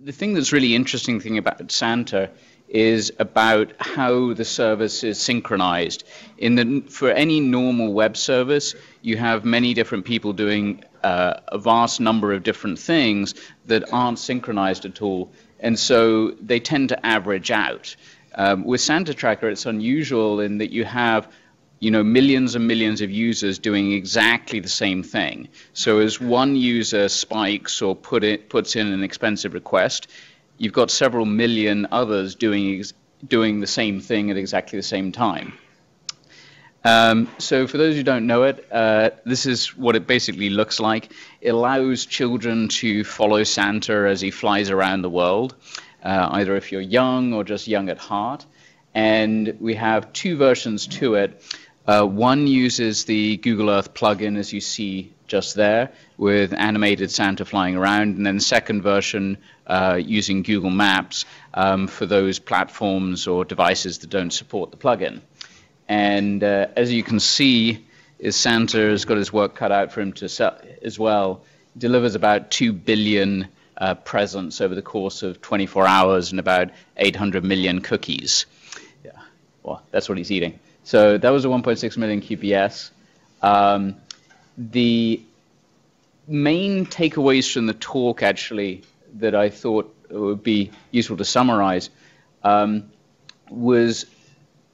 the thing that's really interesting thing about Santa is about how the service is synchronized. In the, for any normal web service, you have many different people doing uh, a vast number of different things that aren't synchronized at all, and so they tend to average out. Um, with Santa Tracker, it's unusual in that you have you know, millions and millions of users doing exactly the same thing. So as one user spikes or put it, puts in an expensive request, you've got several million others doing, doing the same thing at exactly the same time. Um, so for those who don't know it, uh, this is what it basically looks like. It allows children to follow Santa as he flies around the world, uh, either if you're young or just young at heart. And we have two versions to it. Uh, one uses the Google Earth plugin, as you see just there, with animated Santa flying around, and then the second version uh, using Google Maps um, for those platforms or devices that don't support the plugin. And uh, as you can see, is Santa has got his work cut out for him to sell as well. Delivers about 2 billion uh, presents over the course of 24 hours and about 800 million cookies. Yeah, well, that's what he's eating. So that was a 1.6 million QPS. Um, the main takeaways from the talk, actually, that I thought would be useful to summarize um, was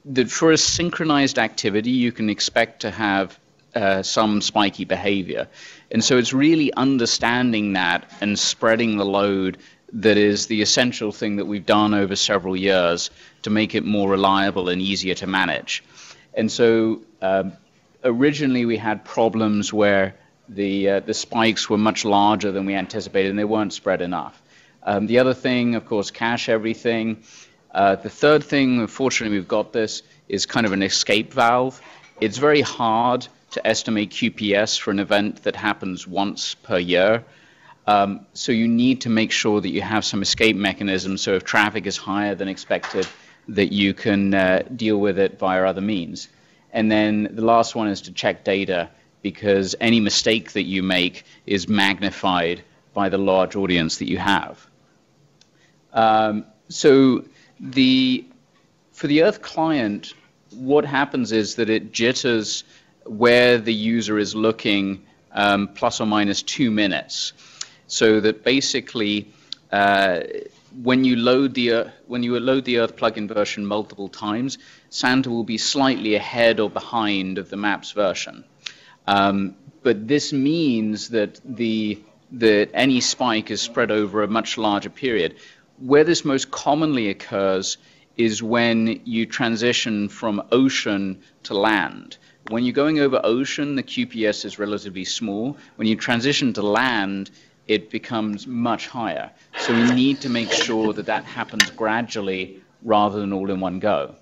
that for a synchronized activity, you can expect to have uh, some spiky behavior. And so it's really understanding that and spreading the load that is the essential thing that we've done over several years to make it more reliable and easier to manage. And so um, originally we had problems where the, uh, the spikes were much larger than we anticipated and they weren't spread enough. Um, the other thing, of course, cache everything. Uh, the third thing, unfortunately, we've got this, is kind of an escape valve. It's very hard to estimate QPS for an event that happens once per year. Um, so you need to make sure that you have some escape mechanism so if traffic is higher than expected, that you can uh, deal with it via other means. And then the last one is to check data because any mistake that you make is magnified by the large audience that you have. Um, so the for the Earth client, what happens is that it jitters where the user is looking um, plus or minus two minutes. So that basically uh, when you load the uh, when you load the Earth plugin version multiple times, Santa will be slightly ahead or behind of the Maps version. Um, but this means that the that any spike is spread over a much larger period. Where this most commonly occurs is when you transition from ocean to land. When you're going over ocean, the QPS is relatively small. When you transition to land, it becomes much higher. So we need to make sure that that happens gradually rather than all in one go.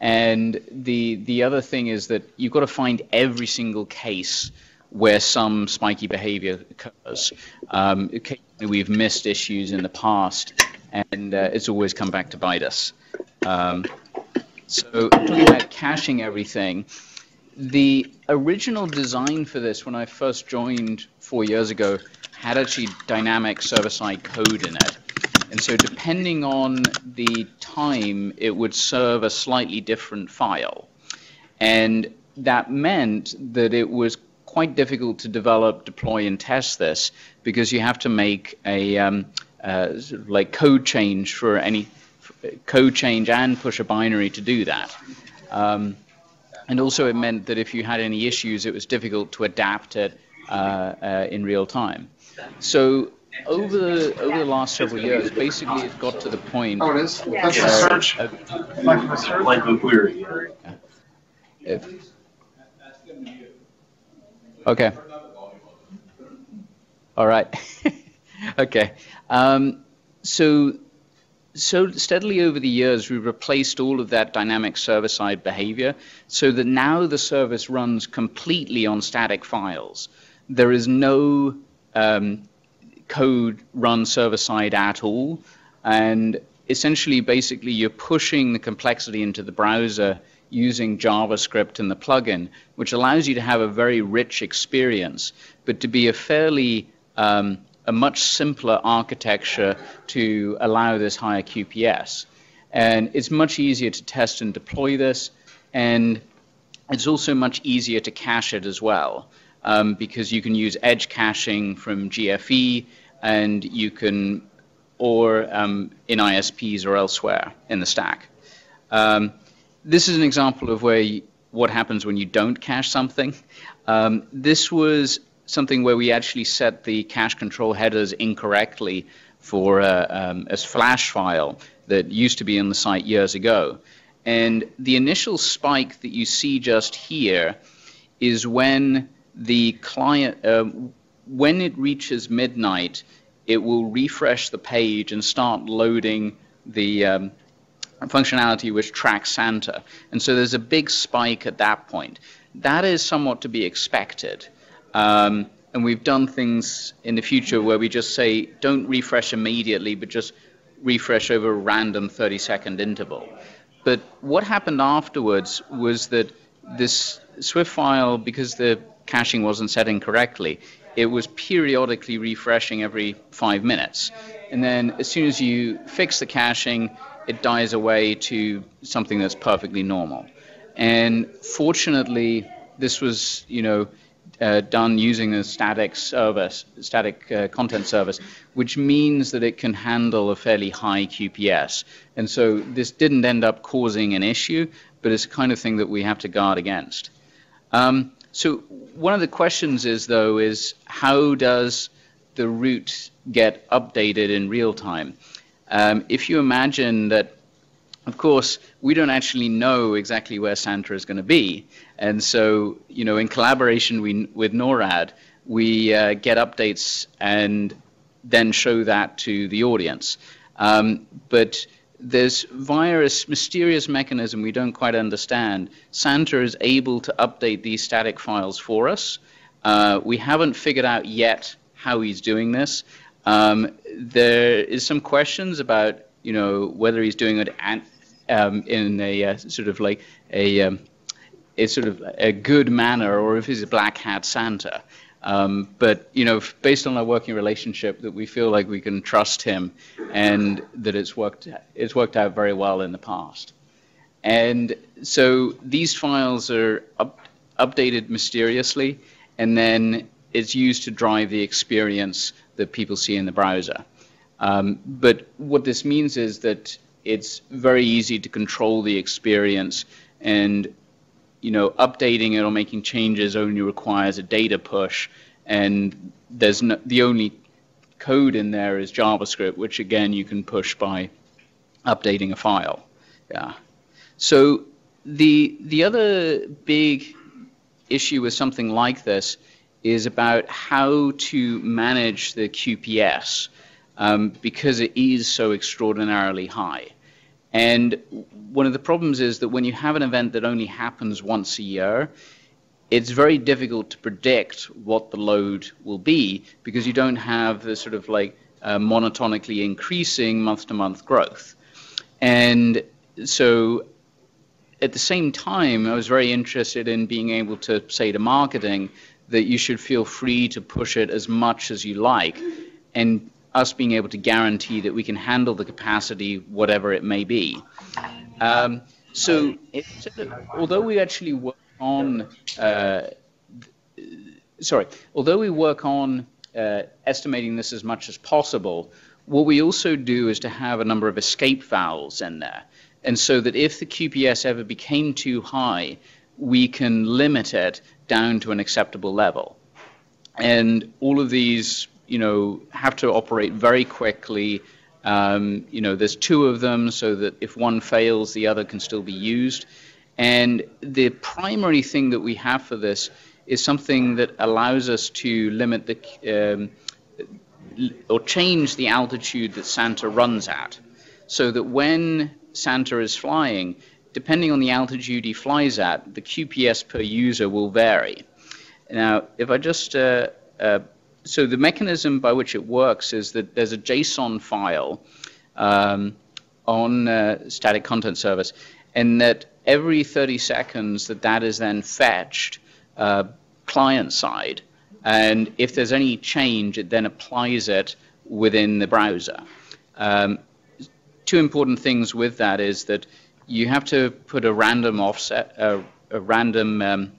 And the, the other thing is that you've got to find every single case where some spiky behavior occurs. Um, we've missed issues in the past, and uh, it's always come back to bite us. Um, so talking about caching everything, the original design for this when I first joined four years ago had actually dynamic server-side code in it. And so depending on the time, it would serve a slightly different file. And that meant that it was quite difficult to develop, deploy, and test this because you have to make a um, uh, like code change for any code change and push a binary to do that. Um, and also it meant that if you had any issues, it was difficult to adapt it uh, uh, in real time. So over the over the last several years, basically it got to the point. Oh, it is. That's the search. Uh, like the search. Like the query. If, okay. All right. okay. Um, so so steadily over the years, we've replaced all of that dynamic server-side behavior so that now the service runs completely on static files. There is no um, code run server side at all. And essentially, basically, you're pushing the complexity into the browser using JavaScript and the plugin, which allows you to have a very rich experience, but to be a fairly um, a much simpler architecture to allow this higher QPS. And it's much easier to test and deploy this, and it's also much easier to cache it as well, um, because you can use edge caching from GFE, and you can, or um, in ISPs or elsewhere in the stack. Um, this is an example of where you, what happens when you don't cache something. Um, this was something where we actually set the cache control headers incorrectly for uh, um, a flash file that used to be on the site years ago. And the initial spike that you see just here is when the client, uh, when it reaches midnight, it will refresh the page and start loading the um, functionality which tracks Santa. And so there's a big spike at that point. That is somewhat to be expected. Um, and we've done things in the future where we just say, don't refresh immediately, but just refresh over a random 30 second interval. But what happened afterwards was that this SWF file, because the caching wasn't set incorrectly, it was periodically refreshing every five minutes. And then as soon as you fix the caching, it dies away to something that's perfectly normal. And fortunately, this was, you know, uh, done using a static service, static uh, content service, which means that it can handle a fairly high QPS. And so this didn't end up causing an issue, but it's the kind of thing that we have to guard against. Um, so one of the questions is, though, is how does the route get updated in real time? Um, if you imagine that of course, we don't actually know exactly where Santa is going to be. And so, you know, in collaboration we, with NORAD, we uh, get updates and then show that to the audience. Um, but there's via a mysterious mechanism we don't quite understand, Santa is able to update these static files for us. Uh, we haven't figured out yet how he's doing this. Um, there is some questions about, you know, whether he's doing it um, in a uh, sort of like a, um, a sort of a good manner, or if he's a black hat Santa. Um, but you know, based on our working relationship, that we feel like we can trust him, and that it's worked it's worked out very well in the past. And so these files are up, updated mysteriously, and then it's used to drive the experience that people see in the browser. Um, but what this means is that it's very easy to control the experience and you know updating it or making changes only requires a data push. And there's no, the only code in there is javascript which again you can push by updating a file. Yeah. So the the other big issue with something like this is about how to manage the QPS um, because it is so extraordinarily high. And one of the problems is that when you have an event that only happens once a year, it's very difficult to predict what the load will be because you don't have the sort of like uh, monotonically increasing month to month growth. And so at the same time, I was very interested in being able to say to marketing that you should feel free to push it as much as you like and us being able to guarantee that we can handle the capacity, whatever it may be. Um, so, although we actually work on, uh, sorry, although we work on uh, estimating this as much as possible, what we also do is to have a number of escape valves in there. And so that if the QPS ever became too high, we can limit it down to an acceptable level. And all of these you know, have to operate very quickly. Um, you know, there's two of them so that if one fails, the other can still be used. And the primary thing that we have for this is something that allows us to limit the um, or change the altitude that Santa runs at, so that when Santa is flying, depending on the altitude he flies at, the QPS per user will vary. Now, if I just uh, uh, so the mechanism by which it works is that there's a JSON file um, on uh, static content service, and that every 30 seconds that that is then fetched uh, client side, And if there's any change, it then applies it within the browser. Um, two important things with that is that you have to put a random offset, uh, a random um,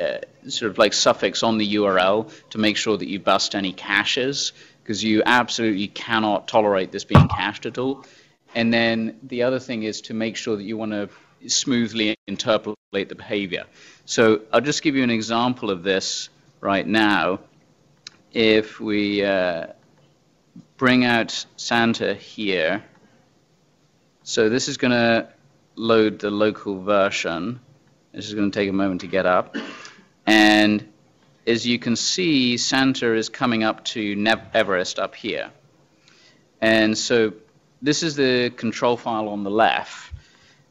uh, sort of like suffix on the URL to make sure that you bust any caches because you absolutely cannot tolerate this being cached at all. And then the other thing is to make sure that you want to smoothly interpolate the behavior. So I'll just give you an example of this right now. If we uh, bring out Santa here, so this is going to load the local version. This is going to take a moment to get up. And as you can see, Santa is coming up to Everest up here. And so this is the control file on the left.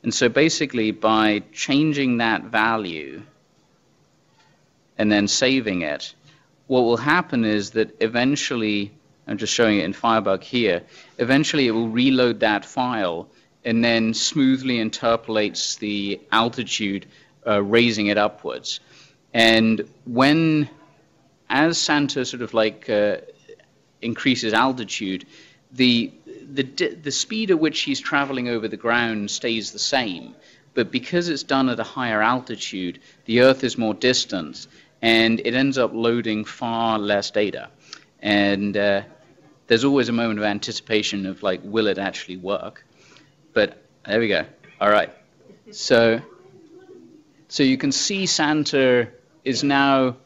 And so basically, by changing that value and then saving it, what will happen is that eventually, I'm just showing it in Firebug here, eventually it will reload that file and then smoothly interpolates the altitude, uh, raising it upwards. And when, as Santa sort of like uh, increases altitude, the, the, the speed at which he's traveling over the ground stays the same. But because it's done at a higher altitude, the Earth is more distant, and it ends up loading far less data. And uh, there's always a moment of anticipation of like, will it actually work? But there we go. All right. So, so you can see Santa is now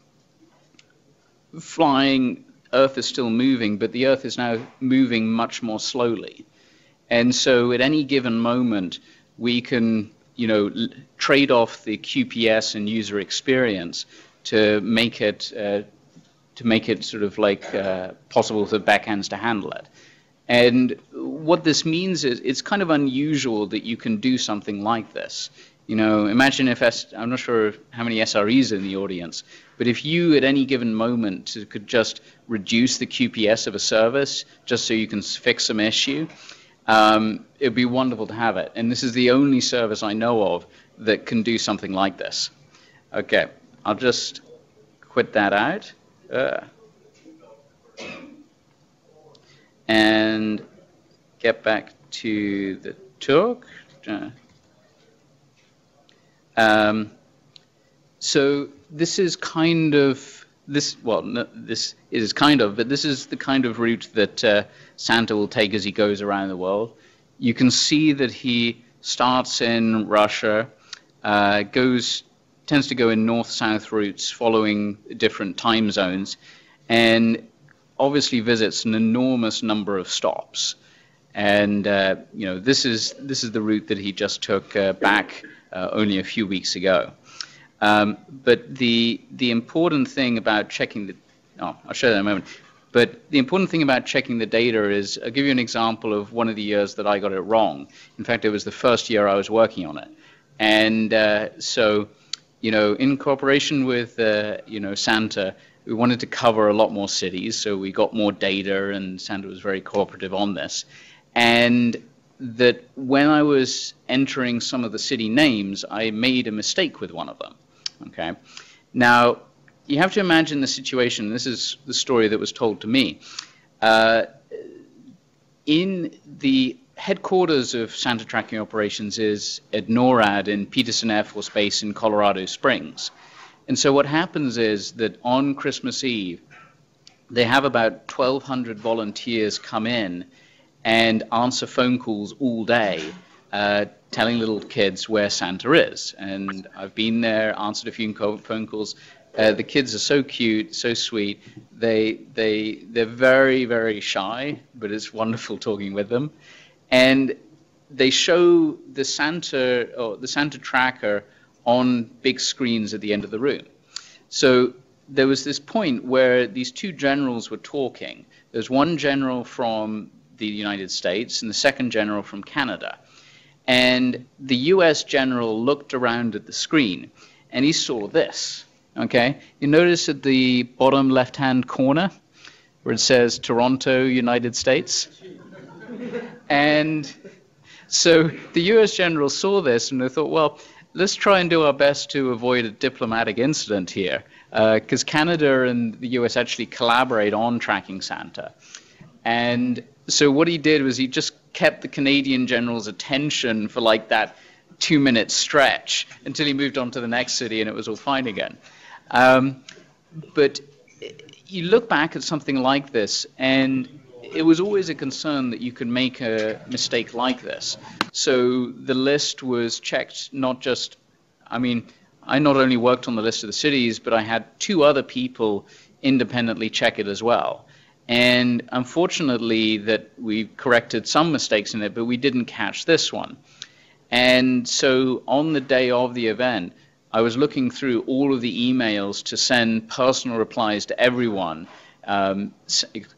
flying. Earth is still moving, but the Earth is now moving much more slowly. And so at any given moment, we can, you know, trade off the QPS and user experience to make it uh, to make it sort of like uh, possible for backends to handle it. And what this means is it's kind of unusual that you can do something like this. You know, imagine if S- I'm not sure how many SREs in the audience, but if you at any given moment could just reduce the QPS of a service just so you can fix some issue, um, it'd be wonderful to have it. And this is the only service I know of that can do something like this. Okay, I'll just quit that out. Uh, and get back to the talk. Uh, um, so this is kind of this. Well, no, this is kind of, but this is the kind of route that uh, Santa will take as he goes around the world. You can see that he starts in Russia, uh, goes tends to go in north-south routes following different time zones, and obviously visits an enormous number of stops. And uh, you know this is this is the route that he just took uh, back uh, only a few weeks ago. Um, but the the important thing about checking the oh, I'll show that in a moment. But the important thing about checking the data is I'll give you an example of one of the years that I got it wrong. In fact, it was the first year I was working on it, and uh, so you know, in cooperation with uh, you know Santa, we wanted to cover a lot more cities, so we got more data, and Santa was very cooperative on this. And that when I was entering some of the city names, I made a mistake with one of them. Okay, now you have to imagine the situation. This is the story that was told to me. Uh, in the headquarters of Santa tracking operations is at NORAD in Peterson Air Force Base in Colorado Springs. And so what happens is that on Christmas Eve, they have about 1,200 volunteers come in and answer phone calls all day, uh, telling little kids where Santa is. And I've been there, answered a few phone calls. Uh, the kids are so cute, so sweet. They they they're very very shy, but it's wonderful talking with them. And they show the Santa or the Santa tracker on big screens at the end of the room. So there was this point where these two generals were talking. There's one general from the United States and the second general from Canada. And the US general looked around at the screen and he saw this. Okay? You notice at the bottom left hand corner where it says Toronto, United States? And so the US general saw this and they thought, well, let's try and do our best to avoid a diplomatic incident here, because uh, Canada and the US actually collaborate on tracking Santa. And so what he did was he just kept the Canadian general's attention for like that two minute stretch until he moved on to the next city and it was all fine again. Um, but you look back at something like this and it was always a concern that you could make a mistake like this. So the list was checked not just, I mean, I not only worked on the list of the cities, but I had two other people independently check it as well. And unfortunately, that we corrected some mistakes in it, but we didn't catch this one. And so on the day of the event, I was looking through all of the emails to send personal replies to everyone um,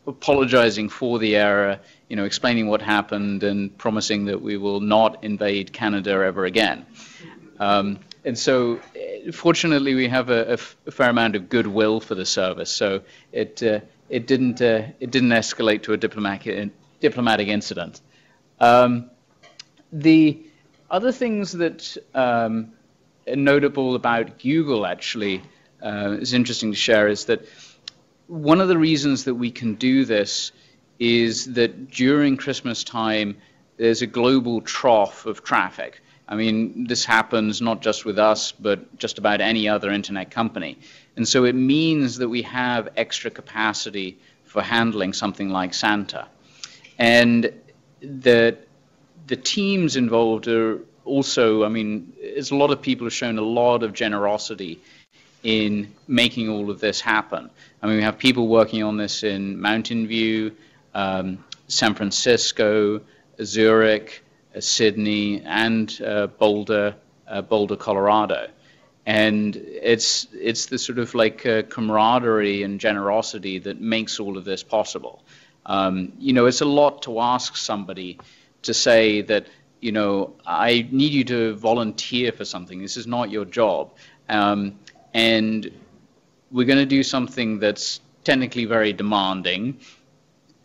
apologizing for the error, you know, explaining what happened, and promising that we will not invade Canada ever again. Um, and so, fortunately, we have a, a, fair amount of goodwill for the service, so it uh, it didn't uh, it didn't escalate to a diplomatic diplomatic incident. Um, the other things that um, are notable about Google actually uh, is interesting to share is that one of the reasons that we can do this is that during Christmas time, there's a global trough of traffic. I mean, this happens not just with us, but just about any other internet company. And so it means that we have extra capacity for handling something like Santa. And the, the teams involved are also, I mean, there's a lot of people have shown a lot of generosity in making all of this happen. I mean, we have people working on this in Mountain View, um, San Francisco, Zurich, uh, Sydney, and uh, Boulder, uh, Boulder, Colorado. And it's it's the sort of like uh, camaraderie and generosity that makes all of this possible. Um, you know, it's a lot to ask somebody to say that you know I need you to volunteer for something. This is not your job. Um, and we're going to do something that's technically very demanding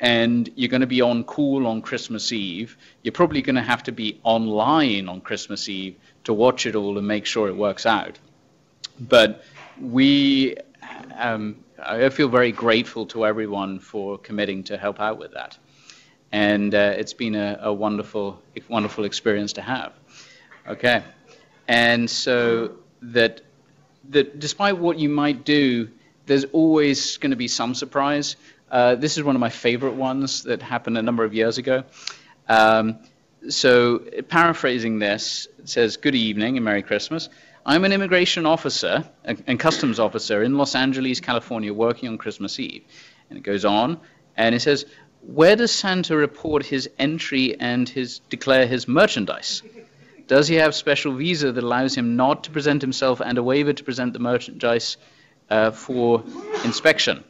and you're going to be on call on Christmas Eve. You're probably going to have to be online on Christmas Eve to watch it all and make sure it works out. But we, um, I feel very grateful to everyone for committing to help out with that. And uh, it's been a, a, wonderful, wonderful experience to have. Okay. And so that that despite what you might do, there's always going to be some surprise. Uh, this is one of my favorite ones that happened a number of years ago. Um, so, paraphrasing this, it says, Good evening and Merry Christmas. I'm an immigration officer and customs officer in Los Angeles, California, working on Christmas Eve. And it goes on, and it says, Where does Santa report his entry and his declare his merchandise? Does he have special visa that allows him not to present himself and a waiver to present the merchandise uh, for inspection?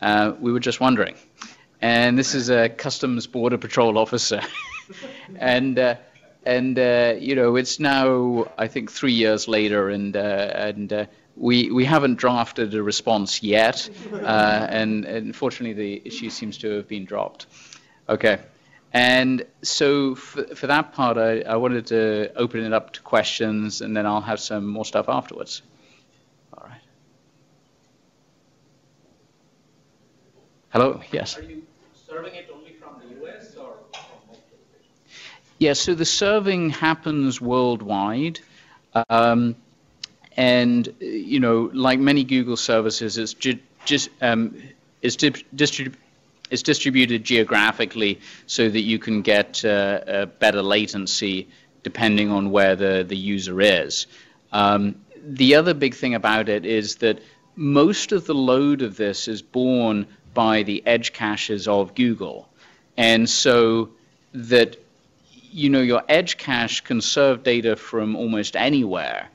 Uh, we were just wondering. And this is a Customs Border Patrol officer. and uh, and uh, you know it's now I think three years later, and uh, and uh, we we haven't drafted a response yet, and, and unfortunately the issue seems to have been dropped. Okay. And so for, for that part, I, I wanted to open it up to questions, and then I'll have some more stuff afterwards. All right. Hello. Yes. Are you serving it only from the U.S. or from multiple Yeah. So the serving happens worldwide. Um, and you know, like many Google services, it's just um, it's distributed it's distributed geographically so that you can get uh, a better latency depending on where the, the user is. Um, the other big thing about it is that most of the load of this is borne by the edge caches of Google. And so that you know your edge cache can serve data from almost anywhere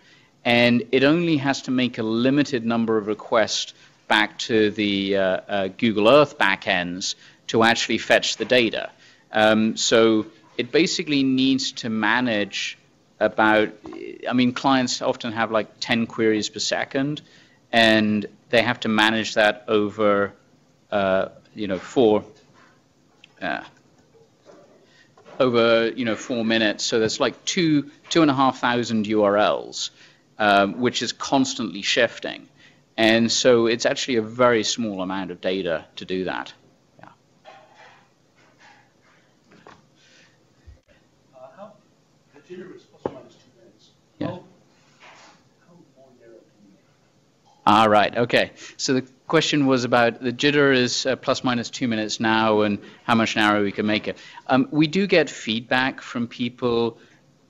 and it only has to make a limited number of requests back to the uh, uh, Google Earth backends to actually fetch the data. Um, so it basically needs to manage about, I mean, clients often have like 10 queries per second, and they have to manage that over, uh, you know, four, uh, over you know four minutes. So there's like two two and a half thousand URLs, um, which is constantly shifting, and so it's actually a very small amount of data to do that. Yeah. Uh, how, the jitter is plus or minus two minutes. Yeah. How, how more narrow can you make it? Ah, right. Okay. So the question was about the jitter is uh, plus minus two minutes now and how much narrower we can make it. Um, we do get feedback from people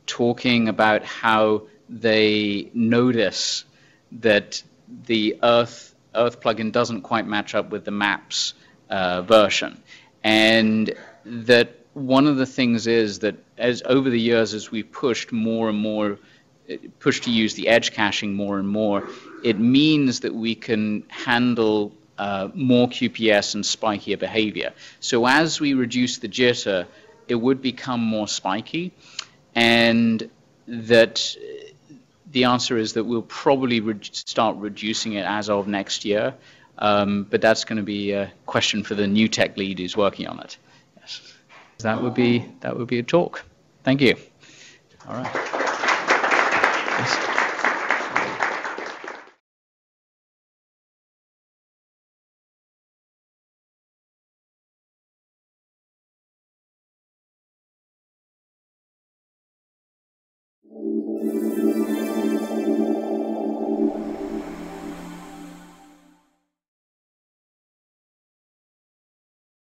talking about how they notice that the Earth Earth plugin doesn't quite match up with the Maps uh, version, and that one of the things is that as over the years as we pushed more and more push to use the edge caching more and more, it means that we can handle uh, more QPS and spikier behavior. So as we reduce the jitter, it would become more spiky, and that the answer is that we'll probably re- start reducing it as of next year. Um, but that's going to be a question for the new tech lead who's working on it. Yes. That would be that would be a talk. Thank you. All right. Yes.